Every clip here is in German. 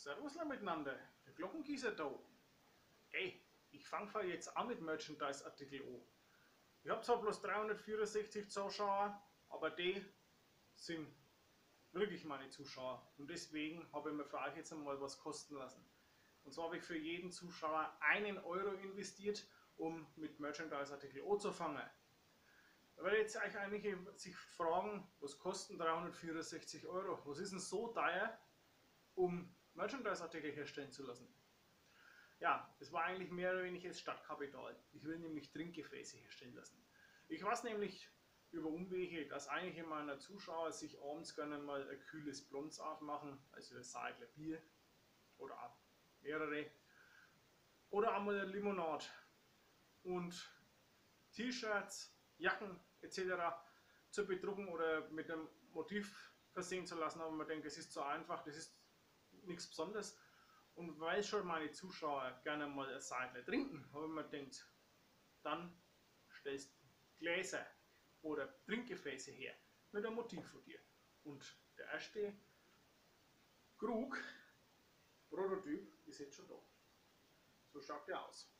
Servusler miteinander, der Glockengießer da. Ey, ich fange jetzt an mit Merchandise-Artikel an. Ich habe zwar bloß 364 Zuschauer, aber die sind wirklich meine Zuschauer. Und deswegen habe ich mir für euch jetzt einmal was kosten lassen. Und zwar habe ich für jeden Zuschauer einen Euro investiert, um mit Merchandise-Artikel anzufangen. Da werde jetzt euch einige sich fragen, was kosten 364 Euro? Was ist denn so teuer, um Merchandise-Artikel herstellen zu lassen? Ja, es war eigentlich mehr oder weniger das Stadtkapital. Ich will nämlich Trinkgefäße herstellen lassen. Ich weiß nämlich über Umwege, dass einige meiner Zuschauer sich abends gerne mal ein kühles Blondes aufmachen, also ein Seidler Bier oder auch mehrere. Oder einmal eine Limonade und T-Shirts, Jacken etc. zu bedrucken oder mit einem Motiv versehen zu lassen, aber man denkt, es ist zu einfach, das ist nichts Besonderes. Und weil schon meine Zuschauer gerne mal ein Seidler trinken, habe ich mir gedacht, dann stellst Gläser oder Trinkgefäße her mit einem Motiv von dir. Und der erste Krug, Prototyp, ist jetzt schon da. So schaut der aus.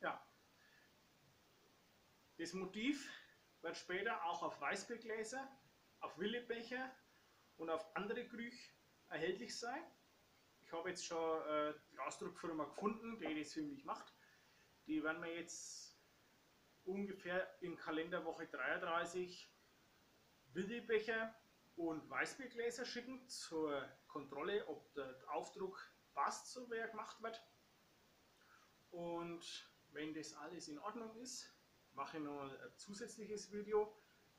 Ja. Das Motiv wird später auch auf Weißbiergläser, auf Willebecher und auf andere Krüch erhältlich sein. Ich habe jetzt schon äh, die Glasdruckfirma gefunden, die das für mich macht. Die werden wir jetzt ungefähr in Kalenderwoche 33 Willebecher und Weißbiergläser schicken zur Kontrolle, ob der Aufdruck passt, so wie er gemacht wird. Und wenn das alles in Ordnung ist, mache ich noch ein zusätzliches Video,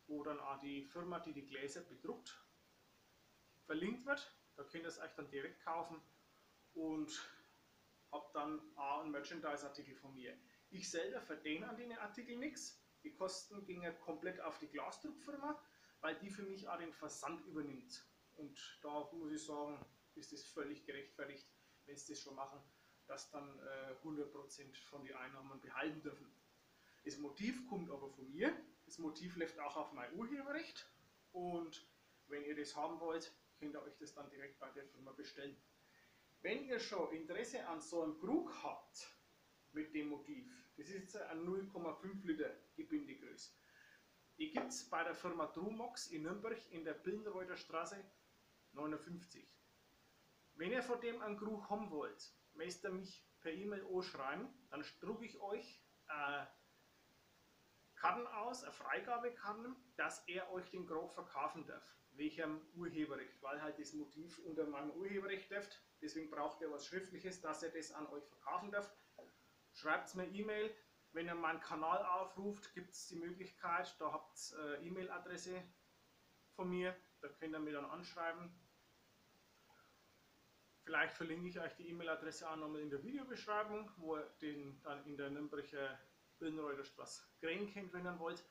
wo dann auch die Firma, die die Gläser bedruckt, verlinkt wird. Da könnt ihr es euch dann direkt kaufen und habt dann auch einen Merchandise-Artikel von mir. Ich selber verdiene an den Artikeln nichts. Die Kosten gingen komplett auf die Glasdruckfirma weil die für mich auch den Versand übernimmt. Und da muss ich sagen, ist es völlig gerechtfertigt, wenn sie das schon machen, dass dann äh, 100% von den Einnahmen behalten dürfen. Das Motiv kommt aber von mir. Das Motiv läuft auch auf mein Urheberrecht. Und wenn ihr das haben wollt, könnt ihr euch das dann direkt bei der Firma bestellen. Wenn ihr schon Interesse an so einem Krug habt mit dem Motiv, das ist jetzt ein 0,5 Liter Gebindegröße, die gibt es bei der Firma Trumox in Nürnberg in der Pillenreuter Straße 59. Wenn ihr von dem einen Krug haben wollt, müsst ihr mich per E-Mail anschreiben, dann drucke ich euch äh, Karten aus, eine Freigabekarten, dass er euch den Krug verkaufen darf. Welchem Urheberrecht, weil halt das Motiv unter meinem Urheberrecht dürft. Deswegen braucht er was Schriftliches, dass er das an euch verkaufen darf. Schreibt mir E-Mail, wenn ihr meinen Kanal aufruft, gibt es die Möglichkeit, da habt ihr äh, E-Mail-Adresse von mir, da könnt ihr mir dann anschreiben. Vielleicht verlinke ich euch die E-Mail-Adresse auch nochmal in der Videobeschreibung, wo ihr den dann in der Nürnberger Bildenreuter Straße kriegen könnt, wenn ihr wollt.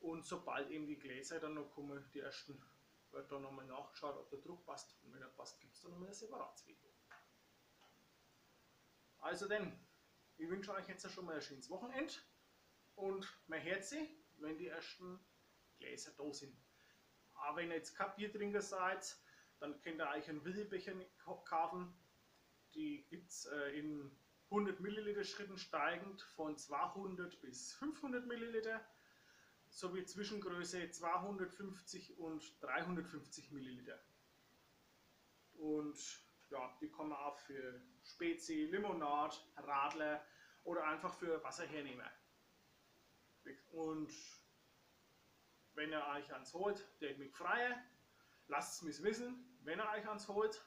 Und sobald eben die Gläser dann noch kommen, die ersten, wird dann nochmal nachgeschaut, ob der Druck passt. Und wenn er passt, gibt es dann nochmal ein separates Video. Also denn, ich wünsche euch jetzt schon mal ein schönes Wochenende und mein Herz, wenn die ersten Gläser da sind. Aber wenn ihr jetzt kein Biertrinker seid, dann könnt ihr euch einen Willibecher kaufen. Die gibt es äh, in 100 Milliliter Schritten steigend von 200 bis 500 Milliliter sowie Zwischengröße 250 und 350 Milliliter. Und ja, die kommen auch für Spezi, Limonade, Radler oder einfach für Wasserhernehmer. Und wenn ihr euch ans holt, der mich freie, lasst es mich wissen, wenn ihr euch ans holt.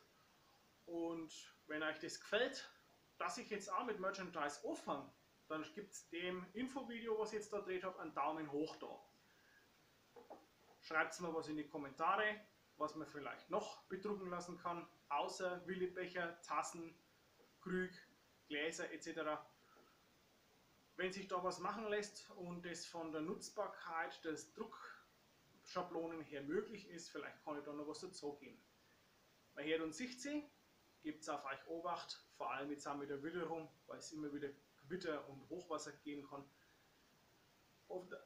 Und wenn euch das gefällt, dass ich jetzt auch mit Merchandise anfange, dann gibt es dem Infovideo, was ich jetzt da dreht habe, einen Daumen hoch da. Schreibt mir was in die Kommentare, was man vielleicht noch bedrucken lassen kann, außer Willibecher, Tassen, Krüg, Gläser etc. Wenn sich da was machen lässt und es von der Nutzbarkeit des Druckschablonen her möglich ist, vielleicht kann ich da noch was dazu geben. Bei Herd und Sichtsee gibt es auf euch Obacht, vor allem jetzt auch mit der Witterung, weil es immer wieder Gewitter und Hochwasser geben kann.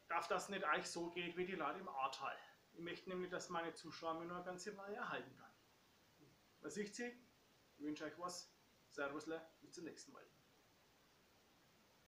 Darf das nicht euch so geht wie die Leute im Ahrtal. Ich möchte nämlich, dass meine Zuschauer mir noch eine ganze Weile erhalten kann. Was ich sehe, ich wünsche euch was. Servusle, bis zum nächsten Mal.